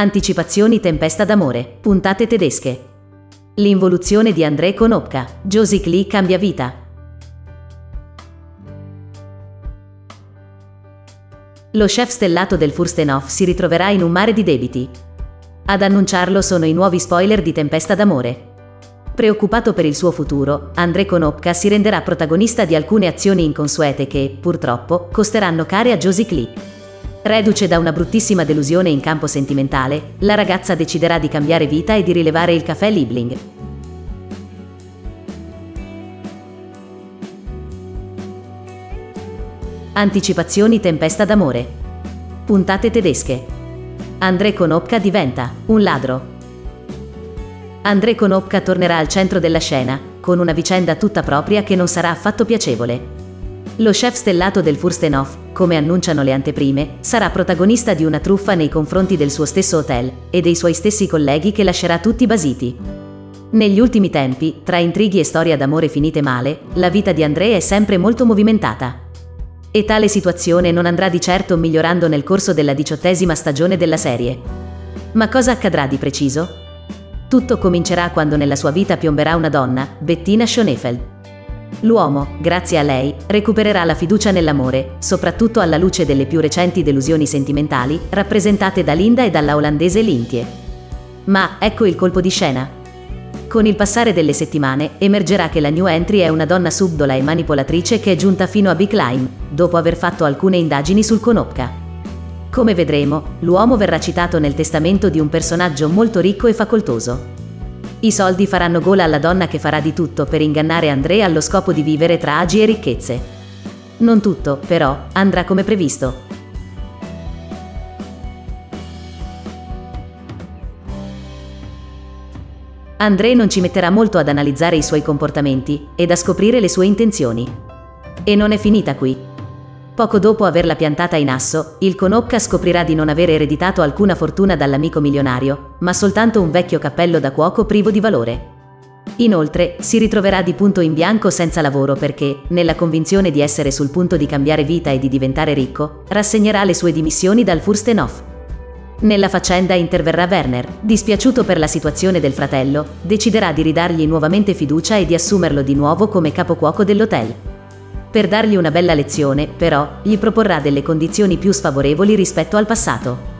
Anticipazioni Tempesta d'amore, puntate tedesche. L'involuzione di André Konopka, Josie Klee cambia vita. Lo chef stellato del Furstenhof si ritroverà in un mare di debiti. Ad annunciarlo sono i nuovi spoiler di Tempesta d'amore. Preoccupato per il suo futuro, André Konopka si renderà protagonista di alcune azioni inconsuete che, purtroppo, costeranno care a Josie Klee. Reduce da una bruttissima delusione in campo sentimentale, la ragazza deciderà di cambiare vita e di rilevare il caffè Liebling. Anticipazioni Tempesta d'amore. Puntate tedesche. André Konopka diventa un ladro. André Konopka tornerà al centro della scena, con una vicenda tutta propria che non sarà affatto piacevole. Lo chef stellato del Furstenhof, come annunciano le anteprime, sarà protagonista di una truffa nei confronti del suo stesso hotel e dei suoi stessi colleghi che lascerà tutti basiti. Negli ultimi tempi, tra intrighi e storie d'amore finite male, la vita di André è sempre molto movimentata. E tale situazione non andrà di certo migliorando nel corso della diciottesima stagione della serie. Ma cosa accadrà di preciso? Tutto comincerà quando nella sua vita piomberà una donna, Bettina Schonefeld. L'uomo, grazie a lei, recupererà la fiducia nell'amore, soprattutto alla luce delle più recenti delusioni sentimentali, rappresentate da Linda e dalla olandese Lintie. Ma ecco il colpo di scena. Con il passare delle settimane, emergerà che la new entry è una donna subdola e manipolatrice che è giunta fino a Big Lime, dopo aver fatto alcune indagini sul Konopka. Come vedremo, l'uomo verrà citato nel testamento di un personaggio molto ricco e facoltoso. I soldi faranno gola alla donna che farà di tutto per ingannare André allo scopo di vivere tra agi e ricchezze. Non tutto, però, andrà come previsto. André non ci metterà molto ad analizzare i suoi comportamenti ed a scoprire le sue intenzioni. E non è finita qui. Poco dopo averla piantata in asso, il Konopka scoprirà di non aver ereditato alcuna fortuna dall'amico milionario, ma soltanto un vecchio cappello da cuoco privo di valore. Inoltre, si ritroverà di punto in bianco senza lavoro perché, nella convinzione di essere sul punto di cambiare vita e di diventare ricco, rassegnerà le sue dimissioni dal Furstenhof. Nella faccenda interverrà Werner, dispiaciuto per la situazione del fratello, deciderà di ridargli nuovamente fiducia e di assumerlo di nuovo come capocuoco dell'hotel. Per dargli una bella lezione, però, gli proporrà delle condizioni più sfavorevoli rispetto al passato.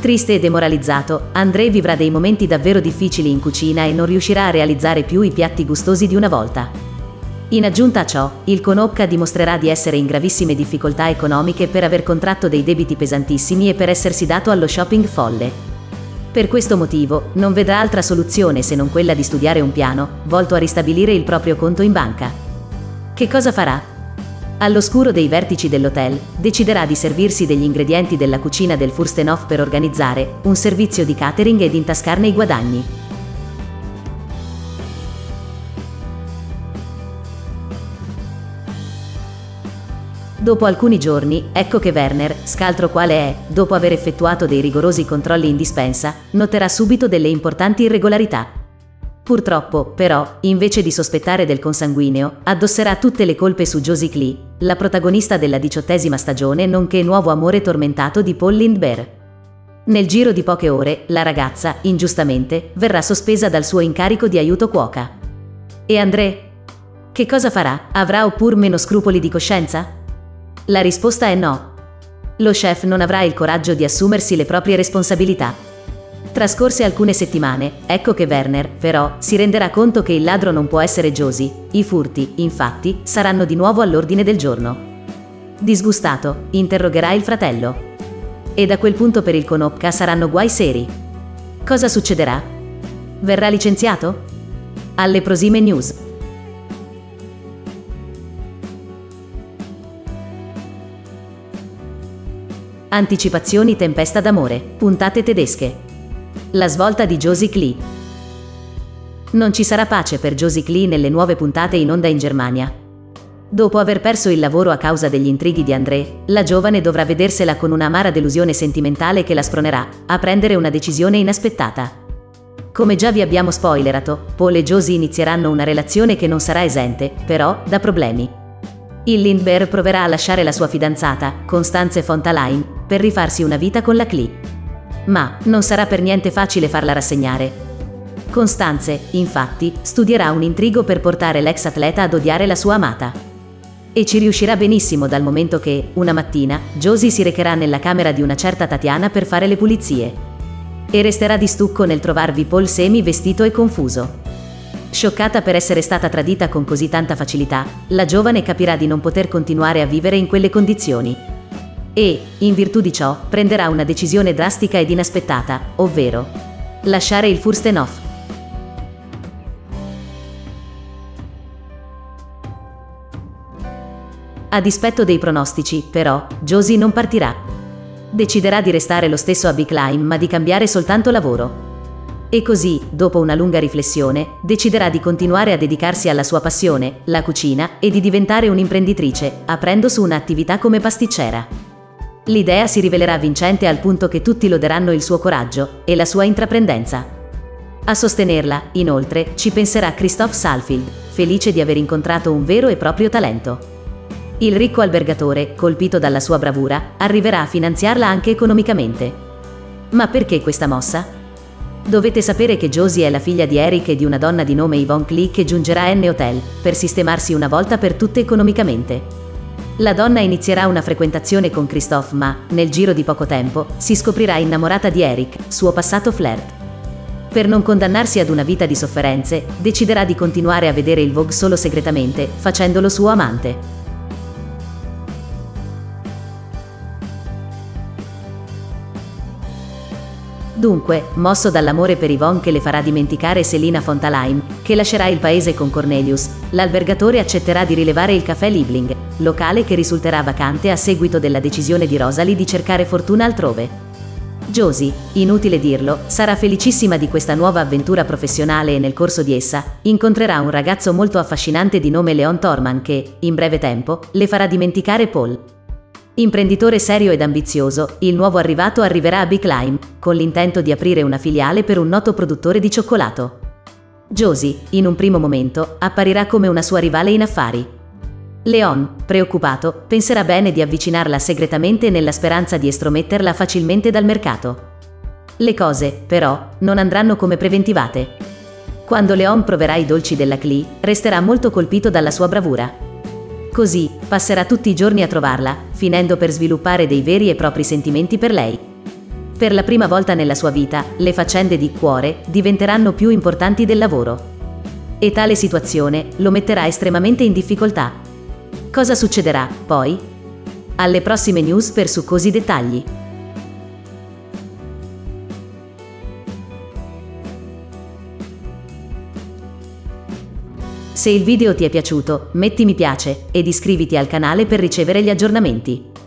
Triste e demoralizzato, André vivrà dei momenti davvero difficili in cucina e non riuscirà a realizzare più i piatti gustosi di una volta. In aggiunta a ciò, il Konopka dimostrerà di essere in gravissime difficoltà economiche per aver contratto dei debiti pesantissimi e per essersi dato allo shopping folle. Per questo motivo, non vedrà altra soluzione se non quella di studiare un piano, volto a ristabilire il proprio conto in banca. Che cosa farà? All'oscuro dei vertici dell'hotel, deciderà di servirsi degli ingredienti della cucina del Furstenhof per organizzare un servizio di catering ed intascarne i guadagni. Dopo alcuni giorni, ecco che Werner, scaltro quale è, dopo aver effettuato dei rigorosi controlli in dispensa, noterà subito delle importanti irregolarità. Purtroppo, però, invece di sospettare del consanguineo, addosserà tutte le colpe su Josie Klee, la protagonista della diciottesima stagione nonché nuovo amore tormentato di Paul Lindbergh. Nel giro di poche ore, la ragazza, ingiustamente, verrà sospesa dal suo incarico di aiuto cuoca. E André? Che cosa farà? Avrà oppure meno scrupoli di coscienza? La risposta è no. Lo chef non avrà il coraggio di assumersi le proprie responsabilità. Trascorse alcune settimane, ecco che Werner, però, si renderà conto che il ladro non può essere Josie. I furti, infatti, saranno di nuovo all'ordine del giorno. Disgustato, interrogherà il fratello. E da quel punto per il Konopka saranno guai seri. Cosa succederà? Verrà licenziato? Alle prosime news. Anticipazioni Tempesta d'amore, puntate tedesche. La svolta di Josie Klee. Non ci sarà pace per Josie Klee nelle nuove puntate in onda in Germania. Dopo aver perso il lavoro a causa degli intrighi di André, la giovane dovrà vedersela con un'amara delusione sentimentale che la spronerà a prendere una decisione inaspettata. Come già vi abbiamo spoilerato, Paul e Josie inizieranno una relazione che non sarà esente, però, da problemi. Il Lindbergh proverà a lasciare la sua fidanzata, Constance Fontalain, per rifarsi una vita con la Klee. Ma non sarà per niente facile farla rassegnare. Costanze, infatti, studierà un intrigo per portare l'ex atleta ad odiare la sua amata. E ci riuscirà benissimo dal momento che, una mattina, Josie si recherà nella camera di una certa Tatiana per fare le pulizie. E resterà di stucco nel trovarvi Paul semi vestito e confuso. Scioccata per essere stata tradita con così tanta facilità, la giovane capirà di non poter continuare a vivere in quelle condizioni. E, in virtù di ciò, prenderà una decisione drastica ed inaspettata, ovvero lasciare il Furstenhof. A dispetto dei pronostici, però, Josie non partirà. Deciderà di restare lo stesso a Big Lime ma di cambiare soltanto lavoro. E così, dopo una lunga riflessione, deciderà di continuare a dedicarsi alla sua passione, la cucina, e di diventare un'imprenditrice, aprendo su un'attività come pasticcera. L'idea si rivelerà vincente al punto che tutti loderanno il suo coraggio e la sua intraprendenza. A sostenerla, inoltre, ci penserà Christoph Salfield, felice di aver incontrato un vero e proprio talento. Il ricco albergatore, colpito dalla sua bravura, arriverà a finanziarla anche economicamente. Ma perché questa mossa? Dovete sapere che Josie è la figlia di Eric e di una donna di nome Yvonne Klee che giungerà a N Hotel, per sistemarsi una volta per tutte economicamente. La donna inizierà una frequentazione con Christophe ma, nel giro di poco tempo, si scoprirà innamorata di Eric, suo passato flirt. Per non condannarsi ad una vita di sofferenze, deciderà di continuare a vedere il Vogue solo segretamente, facendolo suo amante. Dunque, mosso dall'amore per Yvonne che le farà dimenticare Selina Fontalaim, che lascerà il paese con Cornelius, l'albergatore accetterà di rilevare il caffè Liebling, locale che risulterà vacante a seguito della decisione di Rosalie di cercare fortuna altrove. Josie, inutile dirlo, sarà felicissima di questa nuova avventura professionale e nel corso di essa incontrerà un ragazzo molto affascinante di nome Leon Torman che, in breve tempo, le farà dimenticare Paul. Imprenditore serio ed ambizioso, il nuovo arrivato arriverà a Big Lime, con l'intento di aprire una filiale per un noto produttore di cioccolato. Josie, in un primo momento, apparirà come una sua rivale in affari. Leon, preoccupato, penserà bene di avvicinarla segretamente nella speranza di estrometterla facilmente dal mercato. Le cose, però, non andranno come preventivate. Quando Leon proverà i dolci della Clee, resterà molto colpito dalla sua bravura. Così, passerà tutti i giorni a trovarla, finendo per sviluppare dei veri e propri sentimenti per lei. Per la prima volta nella sua vita, le faccende di cuore diventeranno più importanti del lavoro. E tale situazione lo metterà estremamente in difficoltà. Cosa succederà, poi? Alle prossime news per succosi dettagli. Se il video ti è piaciuto, metti mi piace ed iscriviti al canale per ricevere gli aggiornamenti.